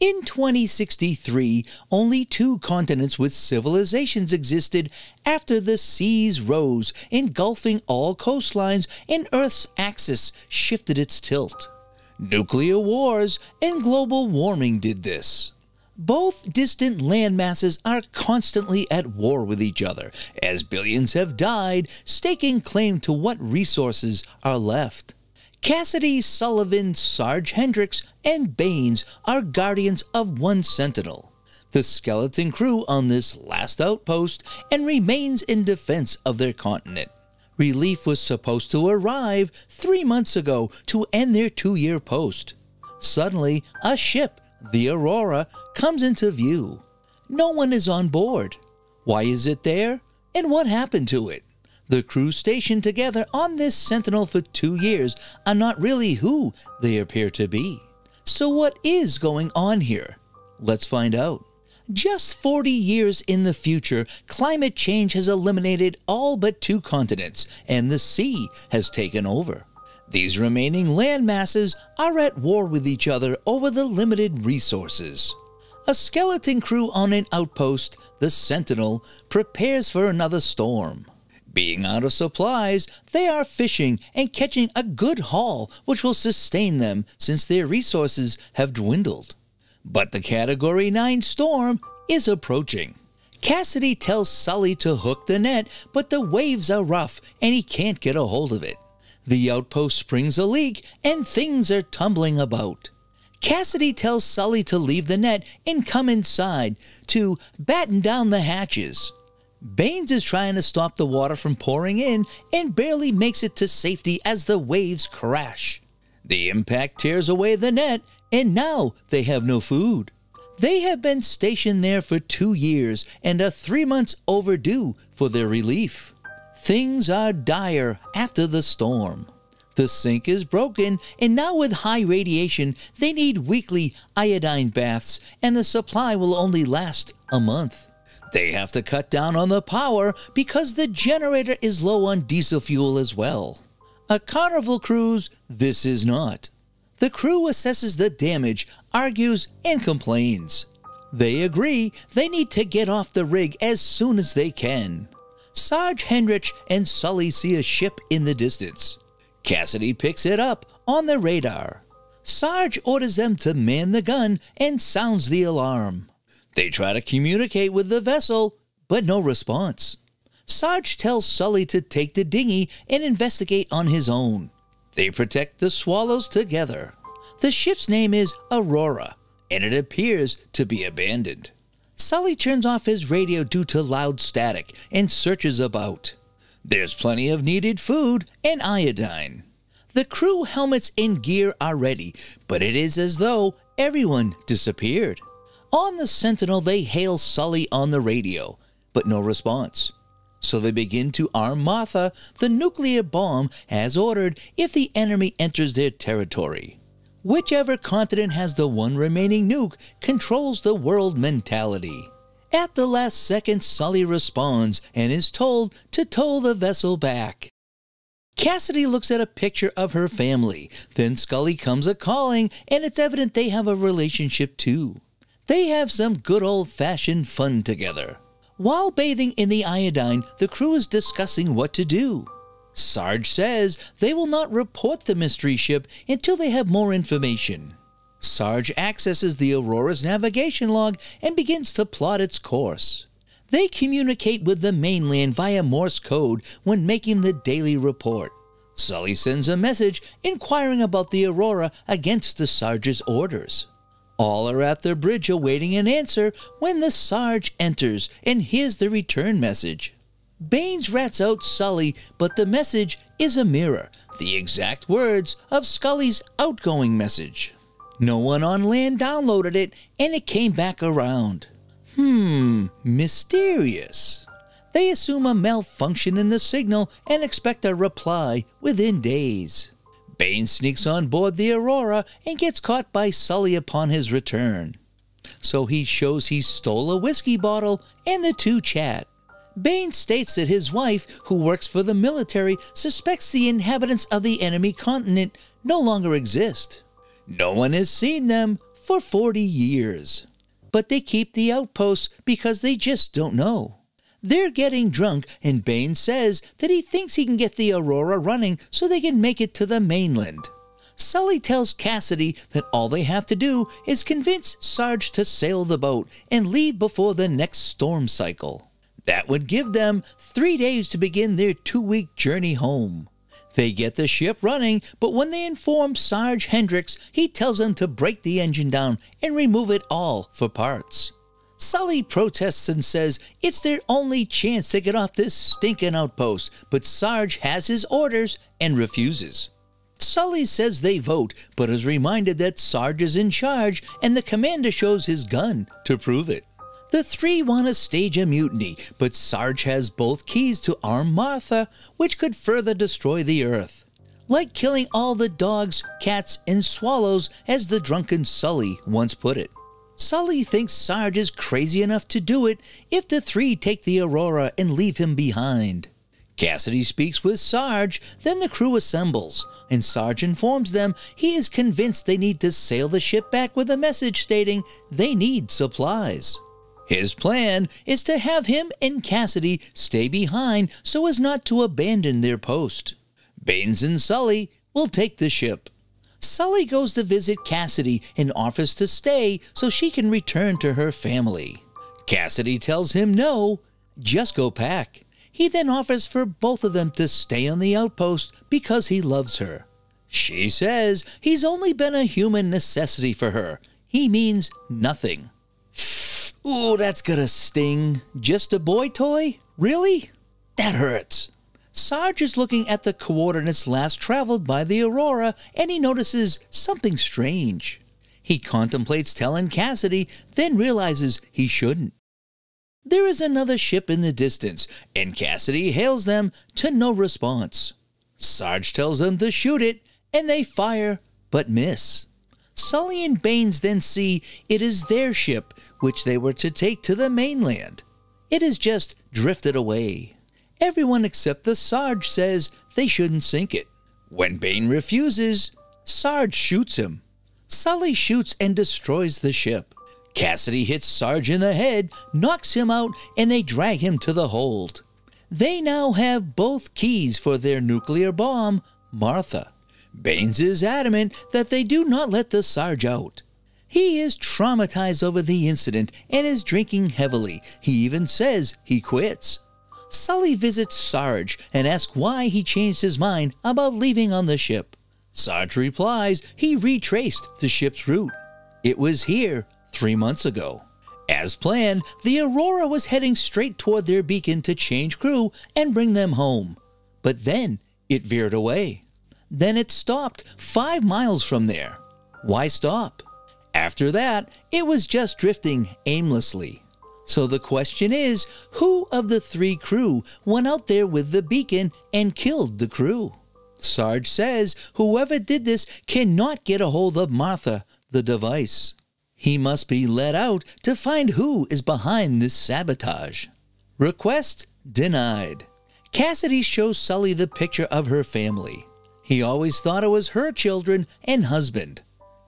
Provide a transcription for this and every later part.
In 2063, only two continents with civilizations existed after the seas rose, engulfing all coastlines, and Earth's axis shifted its tilt. Nuclear wars and global warming did this. Both distant landmasses are constantly at war with each other, as billions have died, staking claim to what resources are left. Cassidy, Sullivan, Sarge Hendricks, and Baines are guardians of one sentinel, the skeleton crew on this last outpost, and remains in defense of their continent. Relief was supposed to arrive three months ago to end their two year post. Suddenly, a ship, the Aurora, comes into view. No one is on board. Why is it there? And what happened to it? The crew stationed together on this Sentinel for two years are not really who they appear to be. So, what is going on here? Let's find out. Just 40 years in the future, climate change has eliminated all but two continents, and the sea has taken over. These remaining land masses are at war with each other over the limited resources. A skeleton crew on an outpost, the Sentinel, prepares for another storm. Being out of supplies, they are fishing and catching a good haul which will sustain them since their resources have dwindled. But the Category 9 storm is approaching. Cassidy tells Sully to hook the net, but the waves are rough and he can't get a hold of it. The outpost springs a leak and things are tumbling about. Cassidy tells Sully to leave the net and come inside to batten down the hatches. Baines is trying to stop the water from pouring in and barely makes it to safety as the waves crash. The impact tears away the net, and now they have no food. They have been stationed there for two years and are three months overdue for their relief. Things are dire after the storm. The sink is broken, and now with high radiation, they need weekly iodine baths, and the supply will only last a month. They have to cut down on the power because the generator is low on diesel fuel as well. A carnival cruise, this is not. The crew assesses the damage, argues, and complains. They agree they need to get off the rig as soon as they can. Sarge Hendrich and Sully see a ship in the distance. Cassidy picks it up on the radar. Sarge orders them to man the gun and sounds the alarm. They try to communicate with the vessel, but no response. Sarge tells Sully to take the dinghy and investigate on his own. They protect the swallows together. The ship's name is Aurora, and it appears to be abandoned. Sully turns off his radio due to loud static and searches about. There's plenty of needed food and iodine. The crew helmets and gear are ready, but it is as though everyone disappeared. On the Sentinel, they hail Sully on the radio, but no response. So they begin to arm Martha, the nuclear bomb, as ordered if the enemy enters their territory. Whichever continent has the one remaining nuke controls the world mentality. At the last second, Sully responds and is told to tow the vessel back. Cassidy looks at a picture of her family. Then Scully comes a calling, and it's evident they have a relationship too. They have some good old fashioned fun together. While bathing in the iodine, the crew is discussing what to do. Sarge says they will not report the mystery ship until they have more information. Sarge accesses the Aurora's navigation log and begins to plot its course. They communicate with the mainland via Morse code when making the daily report. Sully sends a message inquiring about the Aurora against the Sarge's orders. All are at the bridge awaiting an answer when the Sarge enters and hears the return message. Baines rats out Sully, but the message is a mirror, the exact words of Scully's outgoing message. No one on land downloaded it, and it came back around. Hmm, mysterious. They assume a malfunction in the signal and expect a reply within days. Baines sneaks on board the Aurora and gets caught by Sully upon his return. So he shows he stole a whiskey bottle and the two chat. Baines states that his wife, who works for the military, suspects the inhabitants of the enemy continent no longer exist. No one has seen them for 40 years. But they keep the outposts because they just don't know. They're getting drunk, and Bain says that he thinks he can get the Aurora running so they can make it to the mainland. Sully tells Cassidy that all they have to do is convince Sarge to sail the boat and leave before the next storm cycle. That would give them three days to begin their two week journey home. They get the ship running, but when they inform Sarge Hendricks, he tells them to break the engine down and remove it all for parts. Sully protests and says it's their only chance to get off this stinking outpost, but Sarge has his orders and refuses. Sully says they vote, but is reminded that Sarge is in charge and the commander shows his gun to prove it. The three want to stage a mutiny, but Sarge has both keys to arm Martha, which could further destroy the Earth. Like killing all the dogs, cats, and swallows, as the drunken Sully once put it. Sully thinks Sarge is crazy enough to do it if the three take the Aurora and leave him behind. Cassidy speaks with Sarge, then the crew assembles, and Sarge informs them he is convinced they need to sail the ship back with a message stating they need supplies. His plan is to have him and Cassidy stay behind so as not to abandon their post. Baines and Sully will take the ship. Sully goes to visit Cassidy and offers to stay so she can return to her family. Cassidy tells him no, just go pack. He then offers for both of them to stay on the outpost because he loves her. She says he's only been a human necessity for her. He means nothing. Ooh, that's gonna sting. Just a boy toy? Really? That hurts. Sarge is looking at the coordinates last traveled by the Aurora and he notices something strange. He contemplates telling Cassidy, then realizes he shouldn't. There is another ship in the distance, and Cassidy hails them to no response. Sarge tells them to shoot it, and they fire, but miss. Sully and Baines then see it is their ship, which they were to take to the mainland. It has just drifted away. Everyone except the Sarge says they shouldn't sink it. When Bain refuses, Sarge shoots him. Sully shoots and destroys the ship. Cassidy hits Sarge in the head, knocks him out, and they drag him to the hold. They now have both keys for their nuclear bomb, Martha. Baines is adamant that they do not let the Sarge out. He is traumatized over the incident and is drinking heavily. He even says he quits. Sully visits Sarge and asks why he changed his mind about leaving on the ship. Sarge replies he retraced the ship's route. It was here three months ago. As planned, the Aurora was heading straight toward their beacon to change crew and bring them home. But then it veered away. Then it stopped five miles from there. Why stop? After that, it was just drifting aimlessly. So the question is who of the three crew went out there with the beacon and killed the crew? Sarge says whoever did this cannot get a hold of Martha, the device. He must be let out to find who is behind this sabotage. Request denied. Cassidy shows Sully the picture of her family. He always thought it was her children and husband.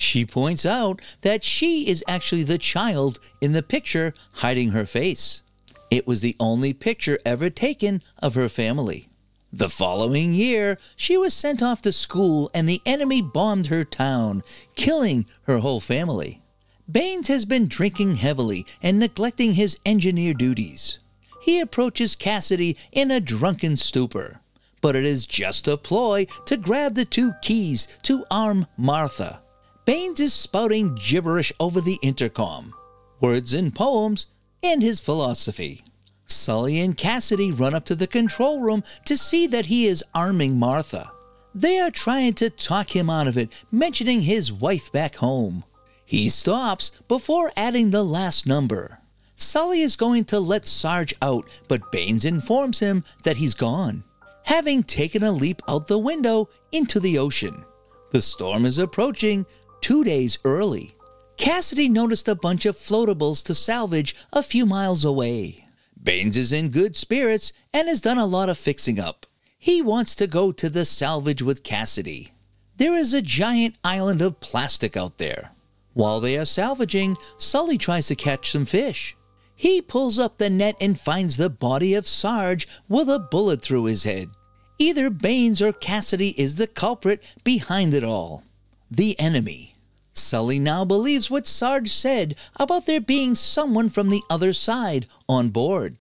She points out that she is actually the child in the picture hiding her face. It was the only picture ever taken of her family. The following year, she was sent off to school and the enemy bombed her town, killing her whole family. Baines has been drinking heavily and neglecting his engineer duties. He approaches Cassidy in a drunken stupor, but it is just a ploy to grab the two keys to arm Martha. Baines is spouting gibberish over the intercom, words and poems, and his philosophy. Sully and Cassidy run up to the control room to see that he is arming Martha. They are trying to talk him out of it, mentioning his wife back home. He stops before adding the last number. Sully is going to let Sarge out, but Baines informs him that he's gone, having taken a leap out the window into the ocean. The storm is approaching two days early. Cassidy noticed a bunch of floatables to salvage a few miles away. Baines is in good spirits and has done a lot of fixing up. He wants to go to the salvage with Cassidy. There is a giant island of plastic out there. While they are salvaging, Sully tries to catch some fish. He pulls up the net and finds the body of Sarge with a bullet through his head. Either Baines or Cassidy is the culprit behind it all. The enemy. Sully now believes what Sarge said about there being someone from the other side on board.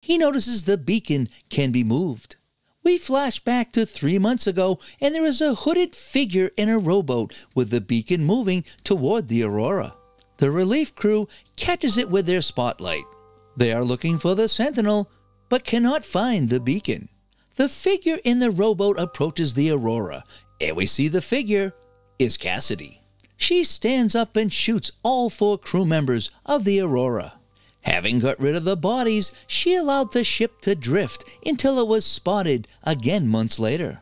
He notices the beacon can be moved. We flash back to three months ago, and there is a hooded figure in a rowboat with the beacon moving toward the Aurora. The relief crew catches it with their spotlight. They are looking for the Sentinel, but cannot find the beacon. The figure in the rowboat approaches the Aurora, and we see the figure is Cassidy. She stands up and shoots all four crew members of the Aurora. Having got rid of the bodies, she allowed the ship to drift until it was spotted again months later.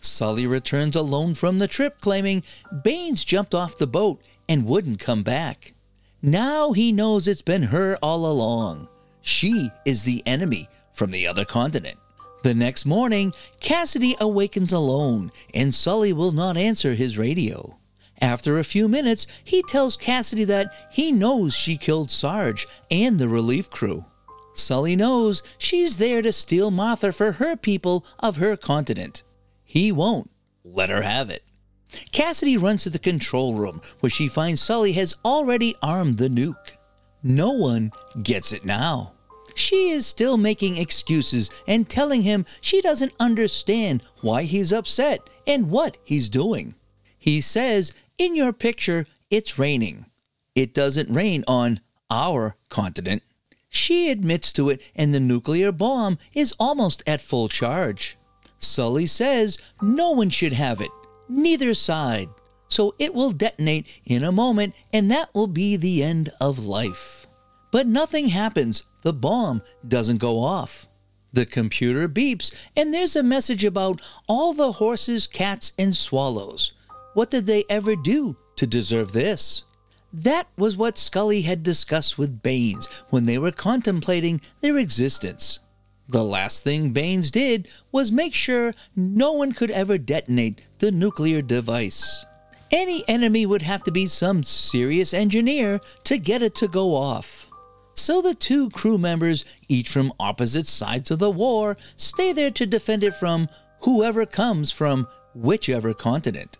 Sully returns alone from the trip, claiming Baines jumped off the boat and wouldn't come back. Now he knows it's been her all along. She is the enemy from the other continent. The next morning, Cassidy awakens alone, and Sully will not answer his radio. After a few minutes, he tells Cassidy that he knows she killed Sarge and the relief crew. Sully knows she's there to steal Martha for her people of her continent. He won't let her have it. Cassidy runs to the control room where she finds Sully has already armed the nuke. No one gets it now. She is still making excuses and telling him she doesn't understand why he's upset and what he's doing. He says, In your picture, it's raining. It doesn't rain on our continent. She admits to it, and the nuclear bomb is almost at full charge. Sully says no one should have it, neither side. So it will detonate in a moment, and that will be the end of life. But nothing happens. The bomb doesn't go off. The computer beeps, and there's a message about all the horses, cats, and swallows. What did they ever do to deserve this? That was what Scully had discussed with Baines when they were contemplating their existence. The last thing Baines did was make sure no one could ever detonate the nuclear device. Any enemy would have to be some serious engineer to get it to go off. So the two crew members, each from opposite sides of the war, stay there to defend it from whoever comes from whichever continent.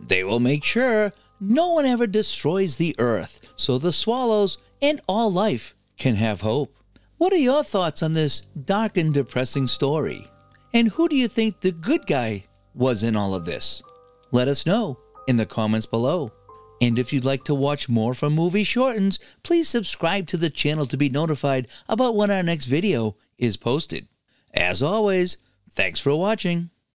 They will make sure no one ever destroys the earth so the swallows and all life can have hope. What are your thoughts on this dark and depressing story? And who do you think the good guy was in all of this? Let us know in the comments below. And if you'd like to watch more from Movie Shortens, please subscribe to the channel to be notified about when our next video is posted. As always, thanks for watching.